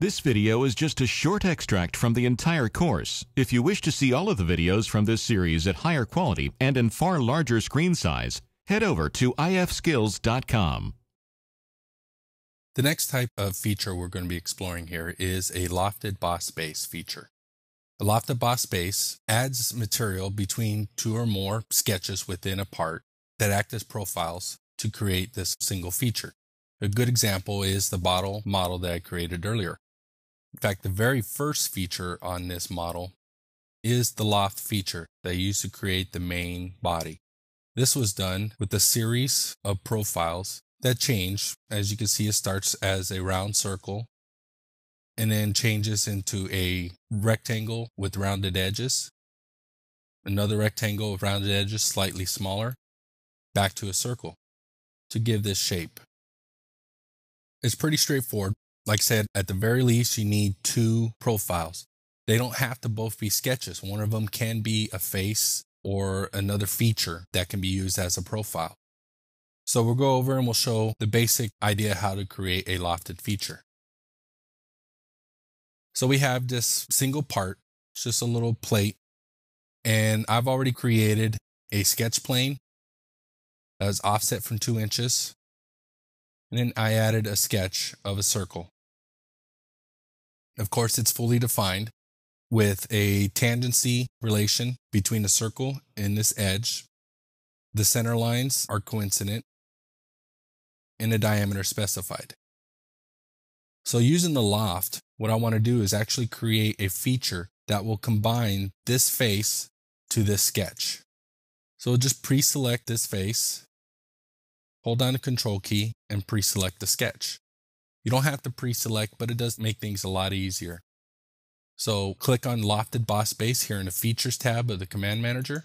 This video is just a short extract from the entire course. If you wish to see all of the videos from this series at higher quality and in far larger screen size, head over to infiniteskills.com. The next type of feature we're going to be exploring here is a lofted boss base feature. A lofted boss base adds material between two or more sketches within a part that act as profiles to create this single feature. A good example is the bottle model that I created earlier. In fact, the very first feature on this model is the loft feature that I used to create the main body. This was done with a series of profiles that change. As you can see, it starts as a round circle and then changes into a rectangle with rounded edges, another rectangle with rounded edges slightly smaller, back to a circle to give this shape. It's pretty straightforward. Like I said, at the very least, you need two profiles. They don't have to both be sketches. One of them can be a face or another feature that can be used as a profile. So we'll go over and we'll show the basic idea how to create a lofted feature. So we have this single part, it's just a little plate, and I've already created a sketch plane that is offset from two inches. And then I added a sketch of a circle. Of course, it's fully defined with a tangency relation between the circle and this edge. The center lines are coincident and a diameter specified. So using the loft, what I want to do is actually create a feature that will combine this face to this sketch. So just pre-select this face, hold down the control key and pre-select the sketch. You don't have to pre-select, but it does make things a lot easier. So click on Lofted Boss Base here in the Features tab of the Command Manager,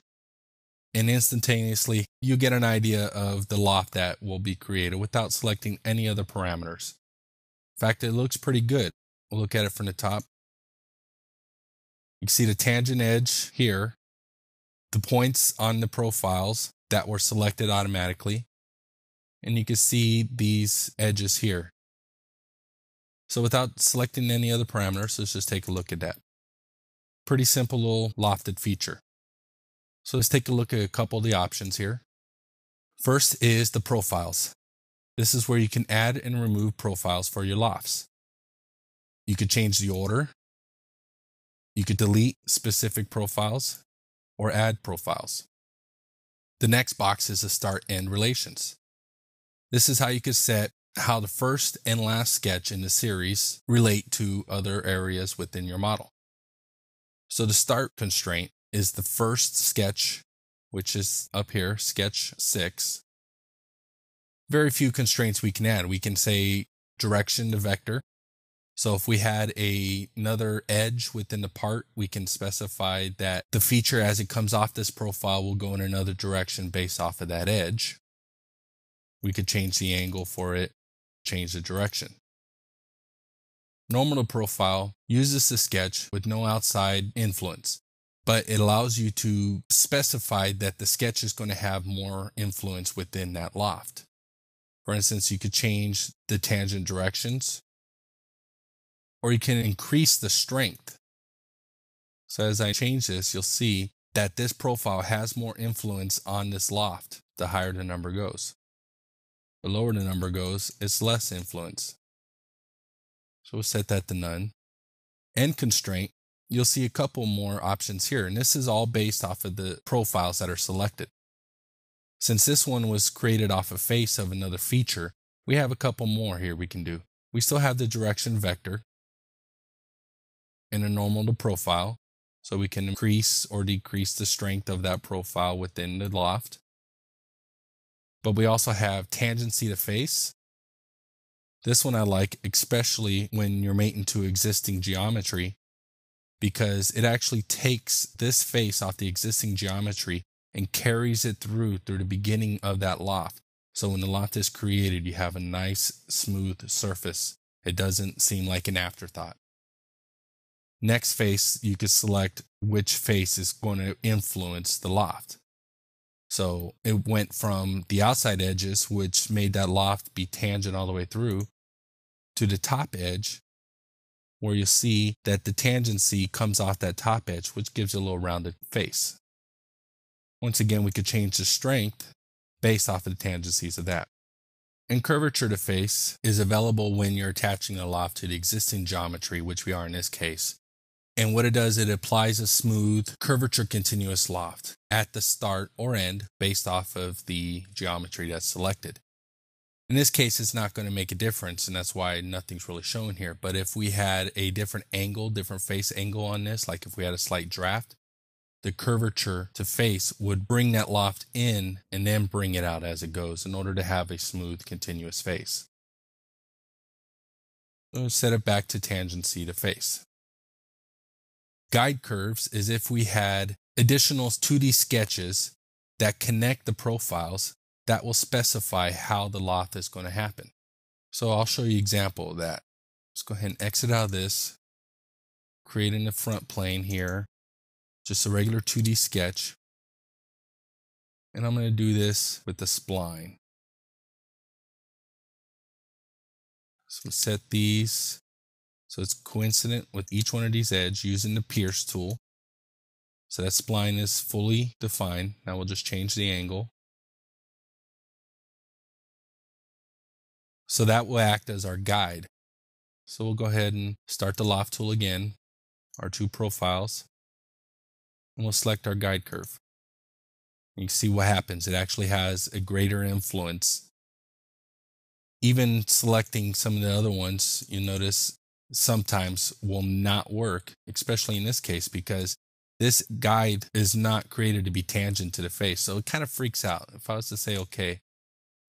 and instantaneously you get an idea of the loft that will be created without selecting any other parameters. In fact, it looks pretty good. We'll look at it from the top. You can see the tangent edge here, the points on the profiles that were selected automatically, and you can see these edges here. So without selecting any other parameters, let's just take a look at that. Pretty simple little lofted feature. So let's take a look at a couple of the options here. First is the profiles. This is where you can add and remove profiles for your lofts. You could change the order. You could delete specific profiles or add profiles. The next box is the start end relations. This is how you could set how the first and last sketch in the series relate to other areas within your model. So the start constraint is the first sketch, which is up here, sketch six, very few constraints we can add. We can say direction to vector. So if we had a, another edge within the part, we can specify that the feature as it comes off this profile will go in another direction based off of that edge. We could change the angle for it, change the direction. Normal profile uses the sketch with no outside influence, but it allows you to specify that the sketch is going to have more influence within that loft. For instance, you could change the tangent directions or you can increase the strength. So as I change this, you'll see that this profile has more influence on this loft the higher the number goes. The lower the number goes, it's less influence. So we'll set that to none. End constraint, you'll see a couple more options here. And this is all based off of the profiles that are selected. Since this one was created off a face of another feature, we have a couple more here we can do. We still have the direction vector and a normal to profile. So we can increase or decrease the strength of that profile within the loft. But we also have tangency to face. This one I like, especially when you're mating to existing geometry, because it actually takes this face off the existing geometry and carries it through through the beginning of that loft. So when the loft is created, you have a nice smooth surface. It doesn't seem like an afterthought. Next face, you can select which face is going to influence the loft. So it went from the outside edges, which made that loft be tangent all the way through, to the top edge, where you'll see that the tangency comes off that top edge, which gives you a little rounded face. Once again, we could change the strength based off of the tangencies of that. And curvature to face is available when you're attaching a loft to the existing geometry, which we are in this case. And what it does, it applies a smooth curvature continuous loft at the start or end based off of the geometry that's selected. In this case, it's not going to make a difference, and that's why nothing's really shown here. But if we had a different angle, different face angle on this, like if we had a slight draft, the curvature to face would bring that loft in and then bring it out as it goes in order to have a smooth, continuous face. So set it back to tangency to face. Guide curves is if we had additional 2D sketches that connect the profiles that will specify how the loft is going to happen. So I'll show you example of that. Let's go ahead and exit out of this, creating the front plane here, just a regular 2D sketch. And I'm going to do this with the spline. So set these so it's coincident with each one of these edges using the pierce tool. So that spline is fully defined. Now we'll just change the angle. So that will act as our guide. So we'll go ahead and start the loft tool again, our two profiles, and we'll select our guide curve. You can see what happens. It actually has a greater influence. Even selecting some of the other ones, you notice sometimes will not work, especially in this case, because this guide is not created to be tangent to the face. So it kind of freaks out. If I was to say, okay,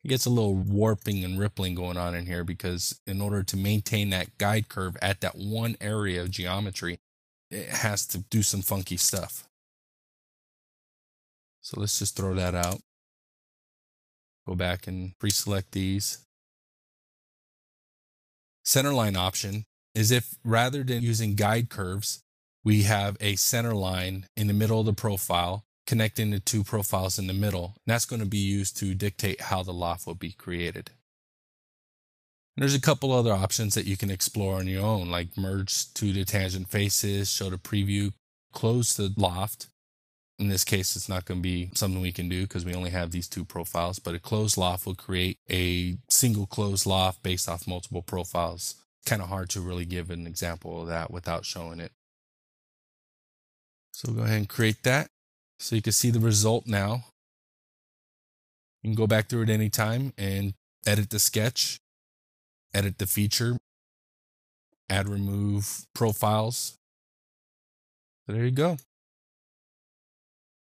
it gets a little warping and rippling going on in here because in order to maintain that guide curve at that one area of geometry, it has to do some funky stuff. So let's just throw that out. Go back and pre-select these. Centerline option is if rather than using guide curves, we have a center line in the middle of the profile connecting the two profiles in the middle. And that's going to be used to dictate how the loft will be created. And there's a couple other options that you can explore on your own, like merge to the tangent faces, show the preview, close the loft. In this case, it's not going to be something we can do because we only have these two profiles, but a closed loft will create a single closed loft based off multiple profiles. Kind of hard to really give an example of that without showing it. So go ahead and create that. So you can see the result now. You can go back through it anytime and edit the sketch, edit the feature, add, remove profiles. There you go.